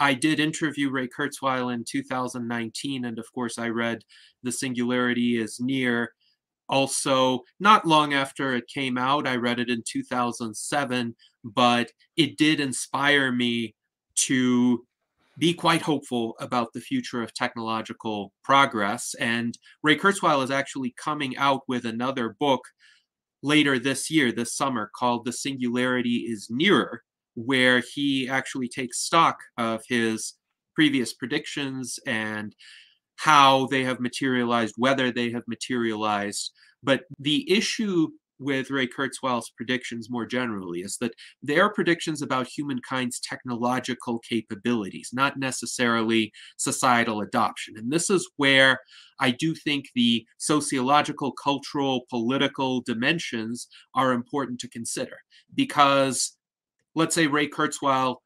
I did interview Ray Kurzweil in 2019, and of course, I read The Singularity is Near. Also, not long after it came out, I read it in 2007, but it did inspire me to be quite hopeful about the future of technological progress. And Ray Kurzweil is actually coming out with another book later this year, this summer, called The Singularity is Nearer, where he actually takes stock of his previous predictions and how they have materialized, whether they have materialized. But the issue with Ray Kurzweil's predictions more generally is that they are predictions about humankind's technological capabilities, not necessarily societal adoption. And this is where I do think the sociological, cultural, political dimensions are important to consider. Because let's say Ray Kurzweil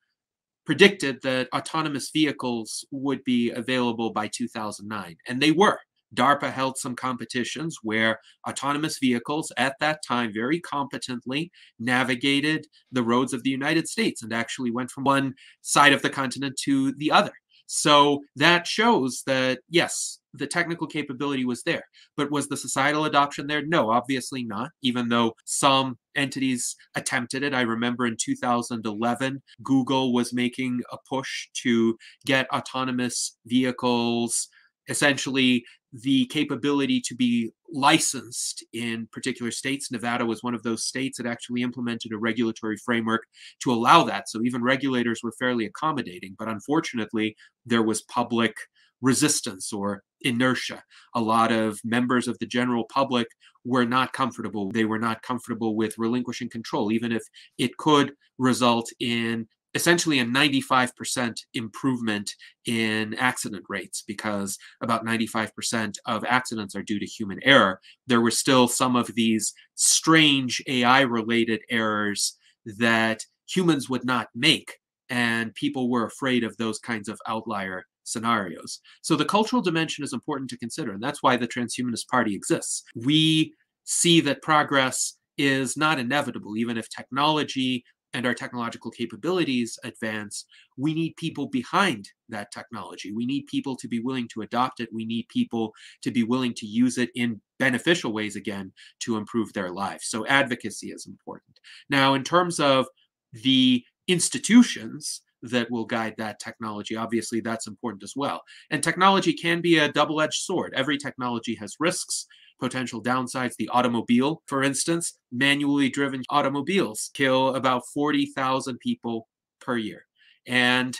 predicted that autonomous vehicles would be available by 2009, and they were. DARPA held some competitions where autonomous vehicles at that time very competently navigated the roads of the United States and actually went from one side of the continent to the other. So that shows that, yes, the technical capability was there. But was the societal adoption there? No, obviously not, even though some entities attempted it. I remember in 2011, Google was making a push to get autonomous vehicles essentially the capability to be licensed in particular states. Nevada was one of those states that actually implemented a regulatory framework to allow that. So even regulators were fairly accommodating. But unfortunately, there was public resistance or inertia. A lot of members of the general public were not comfortable. They were not comfortable with relinquishing control, even if it could result in essentially a 95% improvement in accident rates because about 95% of accidents are due to human error. There were still some of these strange AI related errors that humans would not make, and people were afraid of those kinds of outlier scenarios. So the cultural dimension is important to consider, and that's why the Transhumanist Party exists. We see that progress is not inevitable, even if technology and our technological capabilities advance, we need people behind that technology. We need people to be willing to adopt it. We need people to be willing to use it in beneficial ways again to improve their lives. So advocacy is important. Now, in terms of the institutions, that will guide that technology. Obviously, that's important as well. And technology can be a double edged sword. Every technology has risks potential downsides. The automobile, for instance, manually driven automobiles kill about 40,000 people per year. And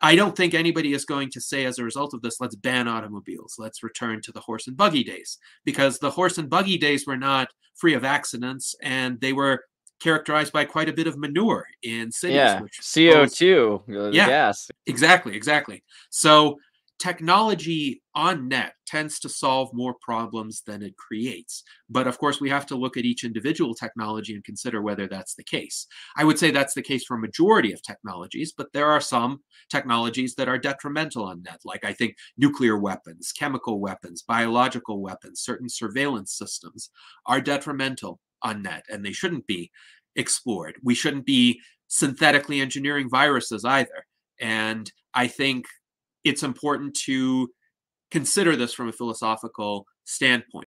I don't think anybody is going to say, as a result of this, let's ban automobiles. Let's return to the horse and buggy days. Because the horse and buggy days were not free of accidents and they were characterized by quite a bit of manure in cities. Yeah, CO2, yeah, gas. Exactly, exactly. So technology on net tends to solve more problems than it creates. But of course, we have to look at each individual technology and consider whether that's the case. I would say that's the case for a majority of technologies, but there are some technologies that are detrimental on net, like I think nuclear weapons, chemical weapons, biological weapons, certain surveillance systems are detrimental on net, and they shouldn't be explored. We shouldn't be synthetically engineering viruses either. And I think it's important to consider this from a philosophical standpoint.